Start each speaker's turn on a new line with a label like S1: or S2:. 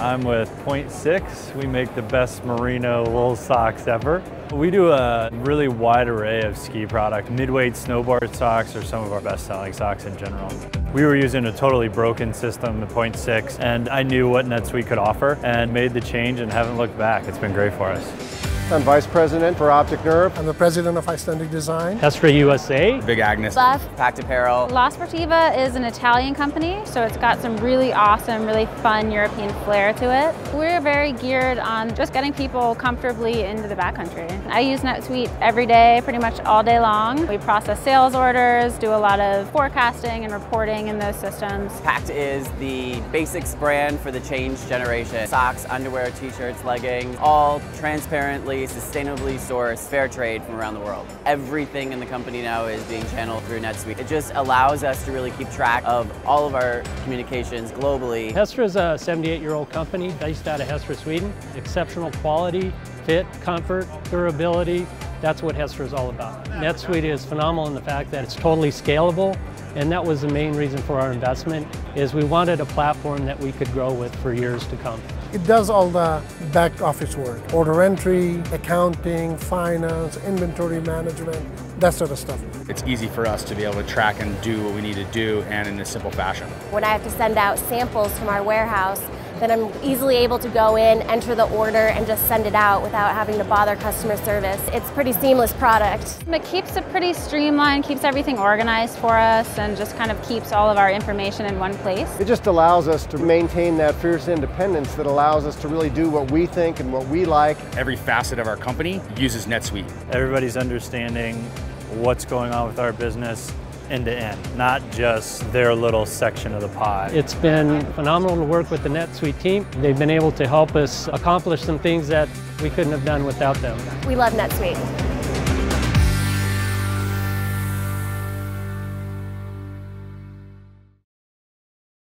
S1: I'm with Point Six. We make the best merino wool socks ever. We do a really wide array of ski product. Midweight snowboard socks are some of our best selling socks in general. We were using a totally broken system, the Point Six, and I knew what NetSuite could offer and made the change and haven't looked back. It's been great for us.
S2: I'm Vice President for Optic Nerve.
S3: I'm the President of Icelandic Design.
S4: Hestra USA.
S5: Big Agnes.
S6: Buff.
S5: Pact Apparel.
S6: La Sportiva is an Italian company, so it's got some really awesome, really fun European flair to it. We're very geared on just getting people comfortably into the backcountry. I use NetSuite every day, pretty much all day long. We process sales orders, do a lot of forecasting and reporting in those systems.
S5: Pact is the basics brand for the change generation. Socks, underwear, t-shirts, leggings, all transparently sustainably sourced fair trade from around the world. Everything in the company now is being channeled through NetSuite. It just allows us to really keep track of all of our communications globally.
S4: Hestra is a 78-year-old company based out of Hestra, Sweden. Exceptional quality, fit, comfort, durability. That's what Hestra is all about. NetSuite is phenomenal in the fact that it's totally scalable, and that was the main reason for our investment, is we wanted a platform that we could grow with for years to come.
S3: It does all the back office work, order entry, accounting, finance, inventory management, that sort of stuff.
S7: It's easy for us to be able to track and do what we need to do and in a simple fashion.
S8: When I have to send out samples from our warehouse, then I'm easily able to go in, enter the order, and just send it out without having to bother customer service. It's a pretty seamless product.
S6: It keeps it pretty streamlined, keeps everything organized for us, and just kind of keeps all of our information in one place.
S2: It just allows us to maintain that fierce independence that allows us to really do what we think and what we like.
S7: Every facet of our company uses NetSuite.
S1: Everybody's understanding what's going on with our business end to end, not just their little section of the pie.
S4: It's been phenomenal to work with the NetSuite team. They've been able to help us accomplish some things that we couldn't have done without them.
S8: We love NetSuite.